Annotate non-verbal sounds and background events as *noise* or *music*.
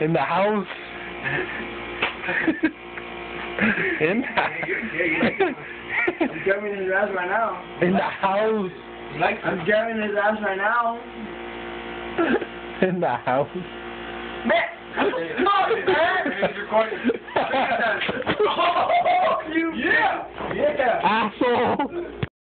In the house. *laughs* In the I'm jamming his ass right now. In the house. Like. I'm jamming his ass right now. In the house. Man! Oh, you- Yeah! Yeah! Asshole.